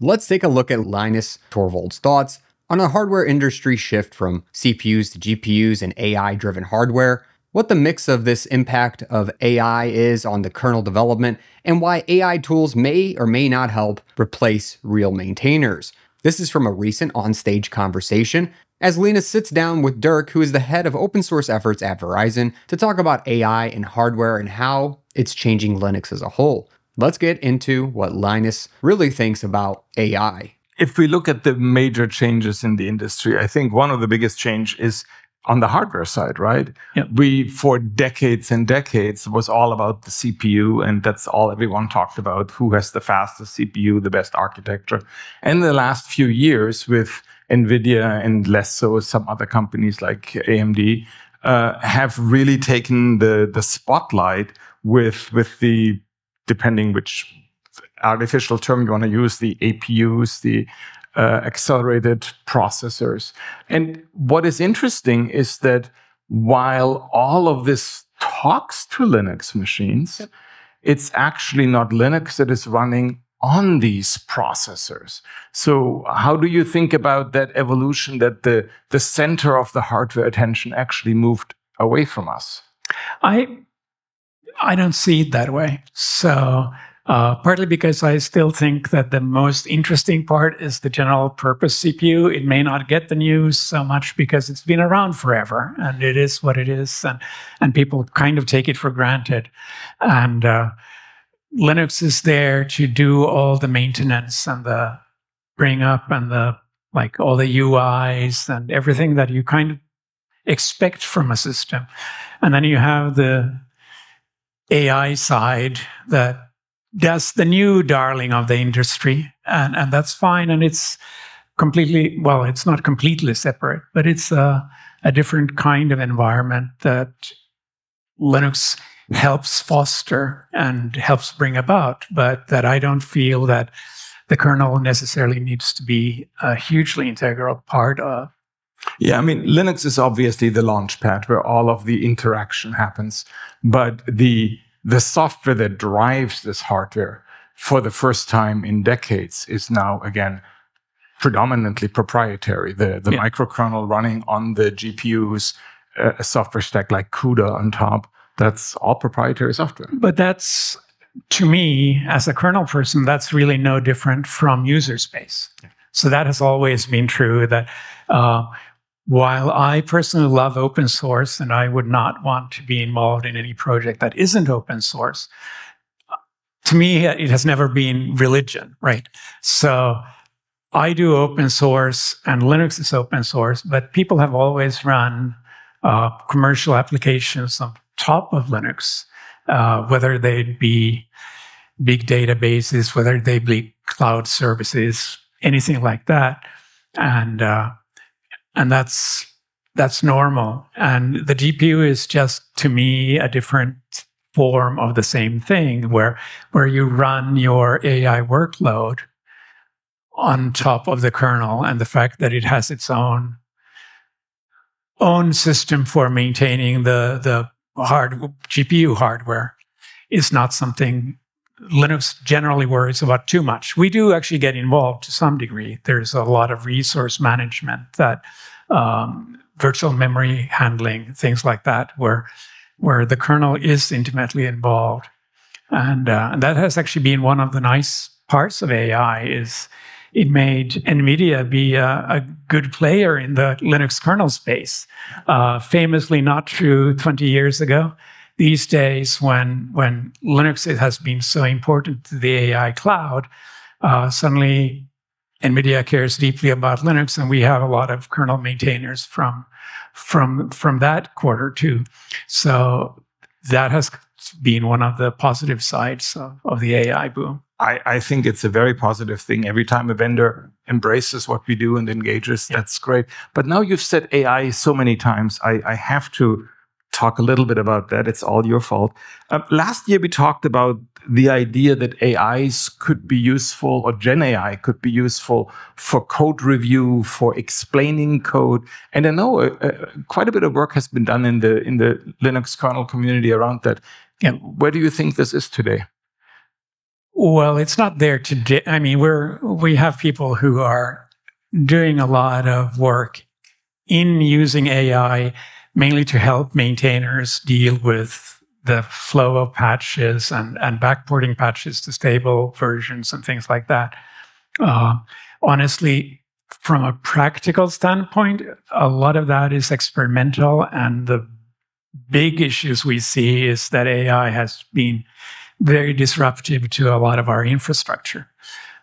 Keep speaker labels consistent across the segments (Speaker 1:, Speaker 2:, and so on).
Speaker 1: Let's take a look at Linus Torvalds' thoughts on a hardware industry shift from CPUs to GPUs and AI driven hardware, what the mix of this impact of AI is on the kernel development, and why AI tools may or may not help replace real maintainers. This is from a recent onstage conversation as Linus sits down with Dirk, who is the head of open source efforts at Verizon, to talk about AI and hardware and how it's changing Linux as a whole. Let's get into what Linus really thinks about AI.
Speaker 2: If we look at the major changes in the industry, I think one of the biggest change is on the hardware side, right? Yep. We, for decades and decades, was all about the CPU, and that's all everyone talked about who has the fastest CPU, the best architecture. And in the last few years, with NVIDIA and less so some other companies like AMD, uh, have really taken the, the spotlight with, with the, depending which artificial term you want to use, the APUs, the uh, accelerated processors. And what is interesting is that while all of this talks to Linux machines, yep. it's actually not Linux that is running on these processors. So how do you think about that evolution that the, the center of the hardware attention actually moved away from us?
Speaker 3: I I don't see it that way. So uh, partly because I still think that the most interesting part is the general purpose CPU. It may not get the news so much because it's been around forever and it is what it is, and, and people kind of take it for granted. And uh, Linux is there to do all the maintenance and the bring up and the like all the UIs and everything that you kind of expect from a system. And then you have the AI side that that's the new darling of the industry, and and that's fine. And it's completely well, it's not completely separate, but it's a, a different kind of environment that Linux helps foster and helps bring about, but that I don't feel that the kernel necessarily needs to be a hugely integral part of.
Speaker 2: Yeah, I mean, Linux is obviously the launchpad where all of the interaction happens, but the the software that drives this hardware for the first time in decades is now again predominantly proprietary. The the yeah. microkernel running on the GPUs, uh, a software stack like CUDA on top, that's all proprietary software.
Speaker 3: But that's to me, as a kernel person, that's really no different from user space. Yeah. So that has always been true that uh, while I personally love open source and I would not want to be involved in any project that isn't open source, to me, it has never been religion, right? So I do open source and Linux is open source, but people have always run uh, commercial applications on top of Linux, uh, whether they be big databases, whether they be cloud services, anything like that. And uh, and that's that's normal. And the GPU is just to me a different form of the same thing, where where you run your AI workload on top of the kernel, and the fact that it has its own own system for maintaining the the hard GPU hardware is not something Linux generally worries about too much. We do actually get involved to some degree. There's a lot of resource management that um, virtual memory handling, things like that, where where the kernel is intimately involved, and, uh, and that has actually been one of the nice parts of AI. Is it made NVIDIA be a, a good player in the Linux kernel space. Uh, famously not true 20 years ago these days when when Linux has been so important to the AI cloud, uh, suddenly NVIDIA cares deeply about Linux, and we have a lot of kernel maintainers from from from that quarter too. So that has been one of the positive sides of, of the AI boom.
Speaker 2: I, I, think it's a very positive thing. Every time a vendor embraces what we do and engages, yeah. that's great. But now you've said AI so many times, I, I have to talk a little bit about that. It's all your fault. Uh, last year, we talked about the idea that AIs could be useful, or Gen AI could be useful for code review, for explaining code. And I know uh, uh, quite a bit of work has been done in the in the Linux kernel community around that. Yeah. Where do you think this is today?
Speaker 3: Well, it's not there today. I mean, we're we have people who are doing a lot of work in using AI mainly to help maintainers deal with the flow of patches and, and backporting patches to stable versions and things like that. Uh, honestly, from a practical standpoint, a lot of that is experimental. And the big issues we see is that AI has been very disruptive to a lot of our infrastructure.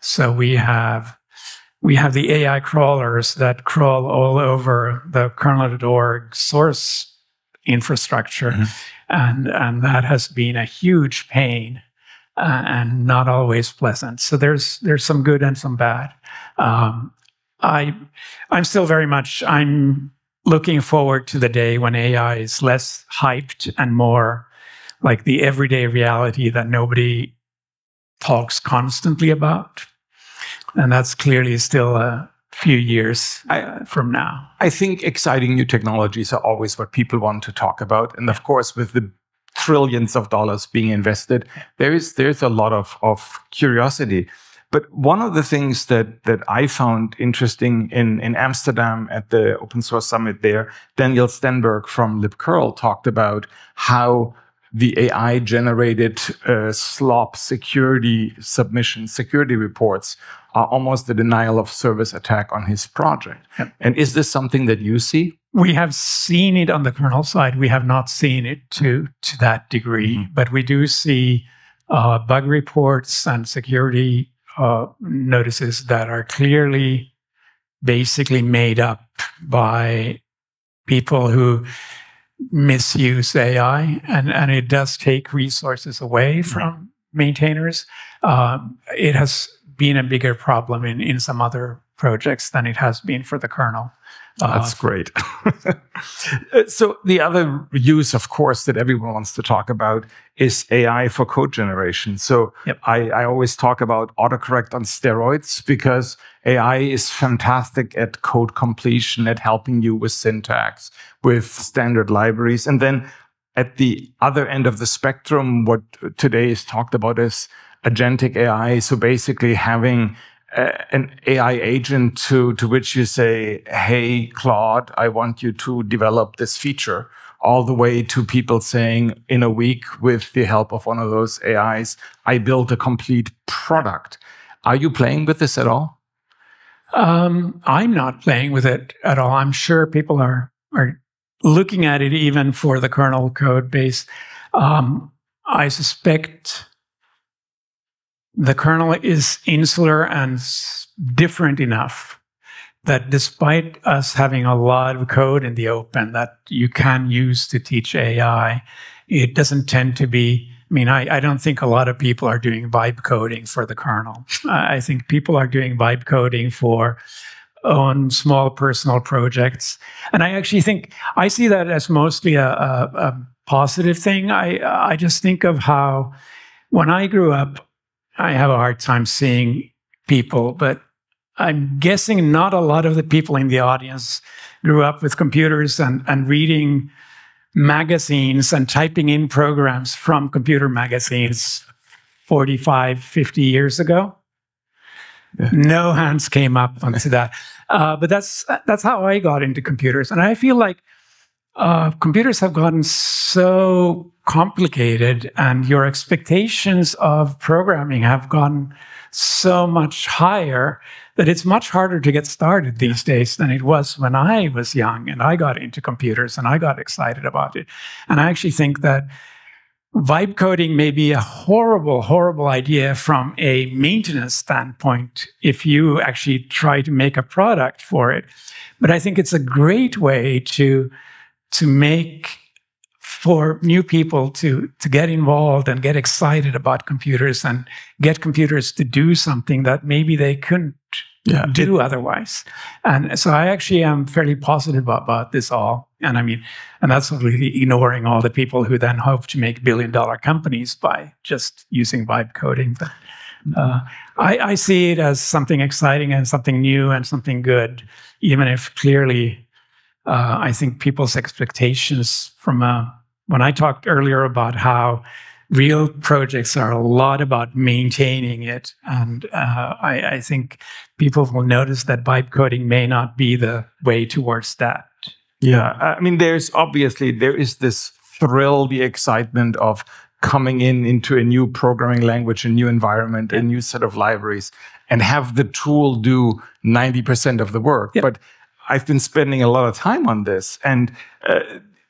Speaker 3: So we have we have the AI crawlers that crawl all over the kernel.org source infrastructure. Mm-hmm. And, and that has been a huge pain uh, and not always pleasant. So there's, there's some good and some bad. Um, I, I'm still very much, I'm looking forward to the day when AI is less hyped and more like the everyday reality that nobody talks constantly about. And that's clearly still a few years I, uh, from now.
Speaker 2: I think exciting new technologies are always what people want to talk about. And of course, with the trillions of dollars being invested, there is there's a lot of, of curiosity. But one of the things that that I found interesting in, in Amsterdam at the open source summit there, Daniel Stenberg from libcurl talked about how the AI generated uh, slop security submission security reports are almost a denial of service attack on his project. Yep. And is this something that you see?
Speaker 3: We have seen it on the kernel side. We have not seen it to to that degree, mm-hmm. but we do see uh, bug reports and security uh, notices that are clearly basically made up by people who misuse AI, and, and it does take resources away mm-hmm. from maintainers. Um, it has been a bigger problem in, in some other projects than it has been for the kernel.
Speaker 2: Uh, That's great. so the other use, of course, that everyone wants to talk about is AI for code generation. So yep. I, I always talk about autocorrect on steroids because AI is fantastic at code completion, at helping you with syntax, with standard libraries. And then at the other end of the spectrum, what today is talked about is agentic AI. So basically having an AI agent to, to which you say, Hey, Claude, I want you to develop this feature, all the way to people saying, in a week, with the help of one of those AIs, I built a complete product. Are you playing with this at all?
Speaker 3: Um, I'm not playing with it at all. I'm sure people are, are looking at it even for the kernel code base. Um, I suspect the kernel is insular and different enough that despite us having a lot of code in the open that you can use to teach AI, it doesn't tend to be. I mean, I, I don't think a lot of people are doing vibe coding for the kernel. I think people are doing vibe coding for own small personal projects. And I actually think I see that as mostly a, a, a positive thing. I, I just think of how when I grew up, I have a hard time seeing people, but I'm guessing not a lot of the people in the audience grew up with computers and, and reading magazines and typing in programs from computer magazines 45, 50 years ago. Yeah. No hands came up onto that. Uh, but that's that's how I got into computers, and I feel like uh, computers have gotten so complicated and your expectations of programming have gone so much higher that it's much harder to get started these days than it was when I was young and I got into computers and I got excited about it. And I actually think that vibe coding may be a horrible, horrible idea from a maintenance standpoint if you actually try to make a product for it. But I think it's a great way to to make for new people to to get involved and get excited about computers and get computers to do something that maybe they couldn't yeah. do otherwise. And so I actually am fairly positive about, about this all. And I mean, and that's really ignoring all the people who then hope to make billion dollar companies by just using vibe coding. But uh, I, I see it as something exciting and something new and something good, even if clearly uh, I think people's expectations from a, when I talked earlier about how real projects are a lot about maintaining it. And uh, I, I, think people will notice that vibe coding may not be the way towards that.
Speaker 2: Yeah. I mean, there's obviously, there is this thrill, the excitement of coming in into a new programming language, a new environment, a new set of libraries, and have the tool do 90% of the work. Yeah. But I've been spending a lot of time on this, and uh,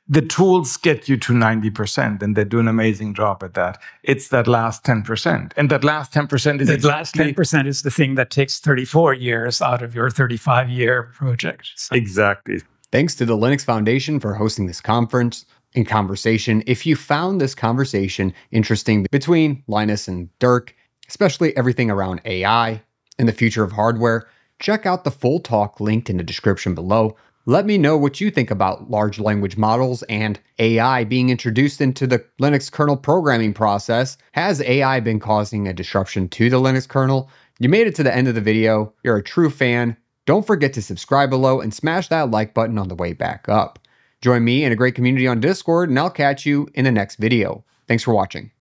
Speaker 2: the tools get you to 90%, and they do an amazing job at that. It's that last 10%. And that last 10% is
Speaker 3: the
Speaker 2: exactly,
Speaker 3: last 10% is the thing that takes 34 years out of your 35 year project.
Speaker 2: So. Exactly.
Speaker 1: Thanks to the Linux Foundation for hosting this conference and conversation. If you found this conversation interesting between Linus and Dirk, especially everything around AI and the future of hardware, check out the full talk linked in the description below. Let me know what you think about large language models and AI being introduced into the Linux kernel programming process. Has AI been causing a disruption to the Linux kernel? You made it to the end of the video. You're a true fan. Don't forget to subscribe below and smash that like button on the way back up. Join me and a great community on Discord, and I'll catch you in the next video. Thanks for watching.